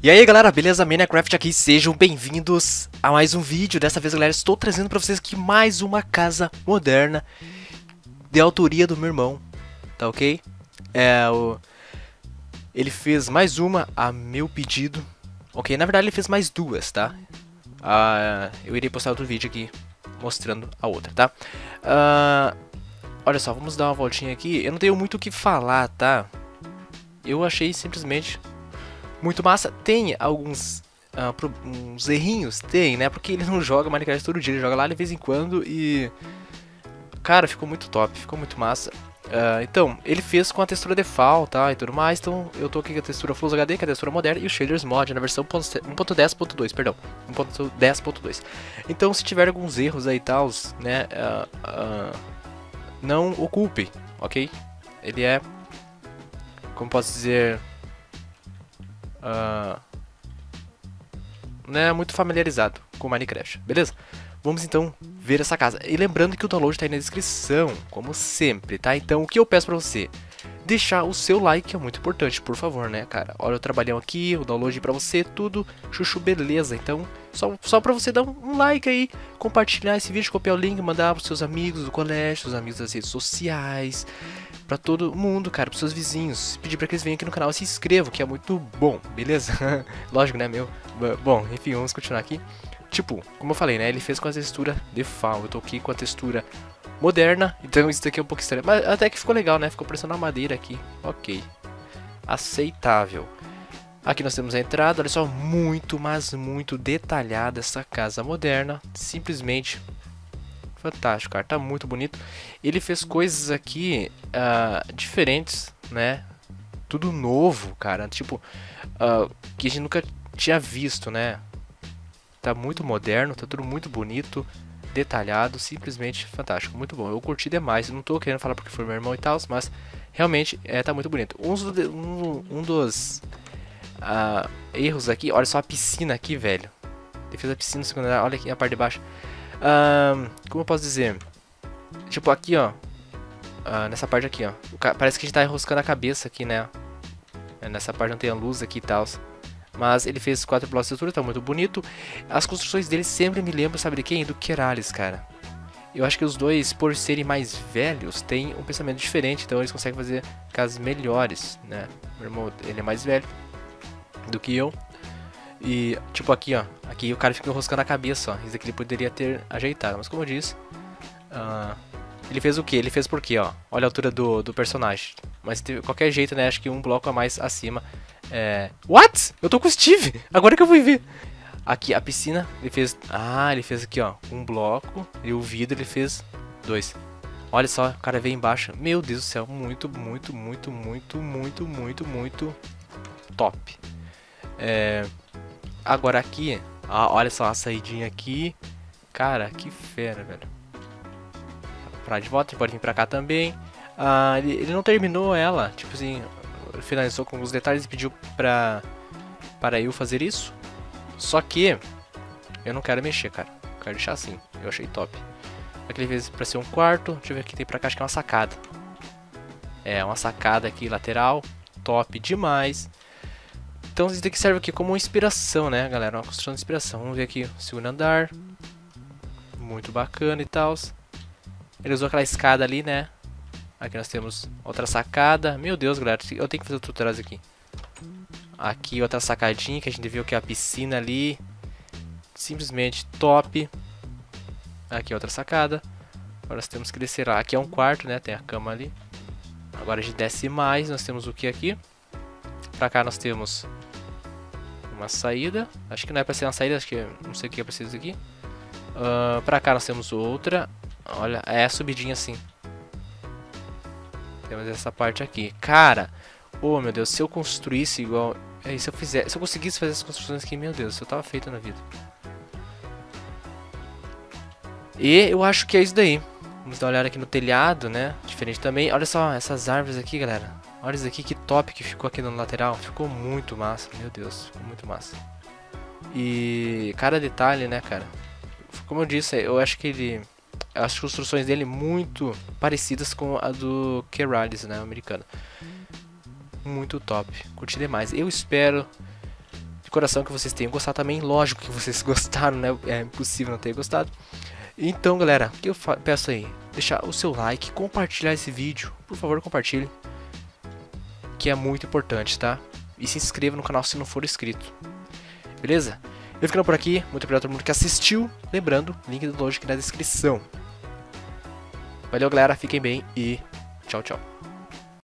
E aí galera, beleza? Minecraft aqui, sejam bem-vindos a mais um vídeo. Dessa vez, galera, estou trazendo pra vocês aqui mais uma casa moderna de autoria do meu irmão, tá ok? É, o... Ele fez mais uma a meu pedido, ok? Na verdade ele fez mais duas, tá? Ah, eu irei postar outro vídeo aqui mostrando a outra, tá? Ah, olha só, vamos dar uma voltinha aqui. Eu não tenho muito o que falar, tá? Eu achei simplesmente muito massa. Tem alguns uh, pro, uns errinhos, tem, né? Porque ele não joga Minecraft todo dia, ele joga lá de vez em quando e... Cara, ficou muito top, ficou muito massa. Uh, então, ele fez com a textura default tá, e tudo mais, então eu tô aqui com a textura Full HD, que é a textura moderna, e o Shaders Mod na versão 1.10.2, perdão, 1.10.2. Então, se tiver alguns erros aí e tal, né, uh, uh, não ocupe, ok? Ele é, como posso dizer, uh, né, muito familiarizado com Minecraft, beleza? Vamos então ver essa casa. E lembrando que o download está aí na descrição, como sempre, tá? Então o que eu peço pra você? Deixar o seu like é muito importante, por favor, né, cara? Olha o trabalhão aqui, o download pra você, tudo chuchu beleza. Então, só, só pra você dar um like aí, compartilhar esse vídeo, copiar o link, mandar pros seus amigos do colégio, seus amigos das redes sociais, pra todo mundo, cara, pros seus vizinhos. Pedir pra que eles venham aqui no canal e se inscrevam, que é muito bom, beleza? Lógico, né, meu? Bom, enfim, vamos continuar aqui. Tipo, como eu falei, né? Ele fez com a textura default. Eu tô aqui com a textura moderna. Então isso daqui é um pouco estranho. Mas até que ficou legal, né? Ficou parecendo uma madeira aqui. Ok. Aceitável. Aqui nós temos a entrada. Olha só, muito, mas muito detalhada essa casa moderna. Simplesmente fantástico, cara. Tá muito bonito. Ele fez coisas aqui uh, diferentes, né? Tudo novo, cara. Tipo, uh, que a gente nunca tinha visto, né? Tá muito moderno, tá tudo muito bonito, detalhado, simplesmente fantástico, muito bom. Eu curti demais, não tô querendo falar porque foi meu irmão e tal, mas realmente é, tá muito bonito. Um, um, um dos uh, erros aqui, olha só a piscina aqui, velho. Ele fez a piscina secundária, olha aqui a parte de baixo. Uh, como eu posso dizer? Tipo aqui, ó. Uh, nessa parte aqui, ó. Parece que a gente tá enroscando a cabeça aqui, né? Nessa parte não tem a luz aqui e tal. Mas ele fez quatro blocos de estrutura, tá muito bonito. As construções dele sempre me lembram, sabe de quem? Do Kerales, cara. Eu acho que os dois, por serem mais velhos, têm um pensamento diferente, então eles conseguem fazer casas melhores, né? Meu irmão, ele é mais velho do que eu. E, tipo, aqui, ó. Aqui o cara fica enroscando a cabeça, ó. Isso aqui ele poderia ter ajeitado. Mas como eu disse, uh, ele fez o que? Ele fez por quê, ó? Olha a altura do, do personagem. Mas de qualquer jeito, né? Acho que um bloco a mais acima é... What? Eu tô com o Steve! Agora que eu fui ver. Aqui, a piscina, ele fez... Ah, ele fez aqui, ó, um bloco. E o vidro, ele fez dois. Olha só, o cara veio embaixo. Meu Deus do céu, muito, muito, muito, muito, muito, muito, muito top. É... Agora aqui, ah, olha só a saidinha aqui. Cara, que fera, velho. Pra de volta, pode vir pra cá também. Ah, ele, ele não terminou ela, tipo assim, finalizou com os detalhes e pediu pra, para eu fazer isso. Só que eu não quero mexer, cara. Quero deixar assim. Eu achei top. Aqui ele fez pra ser um quarto. Deixa eu ver o que tem pra cá, acho que é uma sacada. É, uma sacada aqui lateral. Top demais. Então isso daqui serve aqui como inspiração, né, galera? Uma construção de inspiração. Vamos ver aqui o segundo andar. Muito bacana e tal. Ele usou aquela escada ali, né? Aqui nós temos outra sacada. Meu Deus, galera, eu tenho que fazer o tutorial aqui. Aqui outra sacadinha que a gente viu que é a piscina ali. Simplesmente top. Aqui outra sacada. Agora nós temos que descer lá. Aqui é um quarto, né? Tem a cama ali. Agora a gente desce mais. Nós temos o que aqui? Pra cá nós temos uma saída. Acho que não é pra ser uma saída, acho que não sei o que é preciso aqui. Uh, pra cá nós temos outra. Olha, é subidinha assim. Temos essa parte aqui. Cara, oh meu Deus, se eu construísse igual... É, se eu fizer, se eu conseguisse fazer essas construções aqui, meu Deus, eu tava feito na vida. E eu acho que é isso daí. Vamos dar uma olhada aqui no telhado, né? Diferente também. Olha só essas árvores aqui, galera. Olha isso aqui, que top que ficou aqui no lateral. Ficou muito massa, meu Deus, ficou muito massa. E cada detalhe, né, cara? Como eu disse, eu acho que ele as construções dele muito parecidas com a do Keralis, né, americano. Muito top, curti demais. Eu espero coração que vocês tenham gostado também. Lógico que vocês gostaram, né? É impossível não ter gostado. Então, galera, o que eu peço aí? Deixar o seu like, compartilhar esse vídeo. Por favor, compartilhe. Que é muito importante, tá? E se inscreva no canal se não for inscrito. Beleza? Eu ficando por aqui. Muito obrigado a todo mundo que assistiu. Lembrando, link do download aqui na descrição. Valeu, galera. Fiquem bem e tchau, tchau.